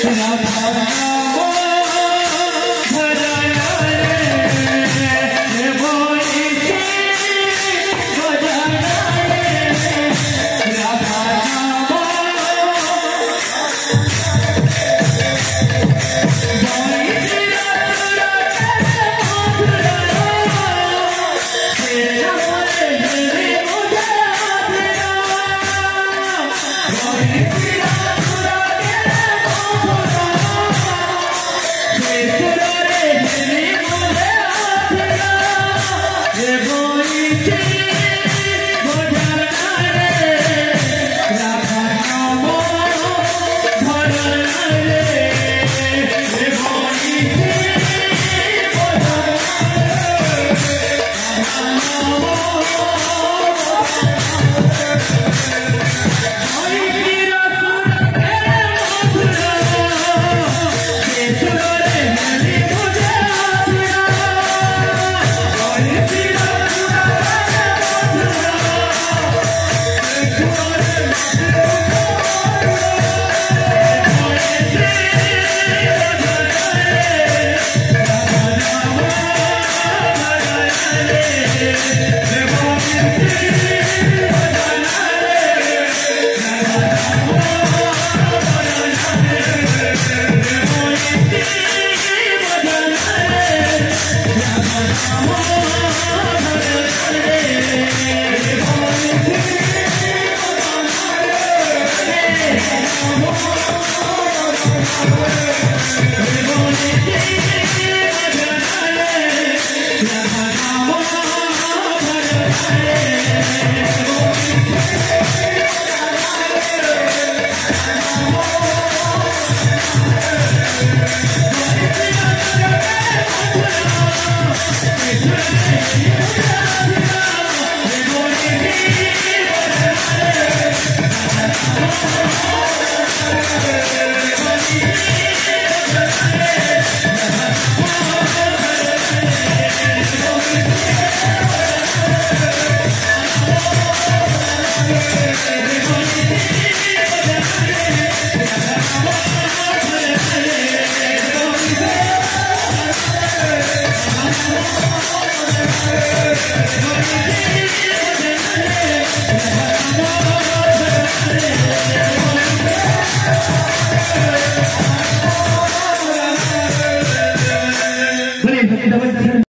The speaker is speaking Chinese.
新娘开 Yeah.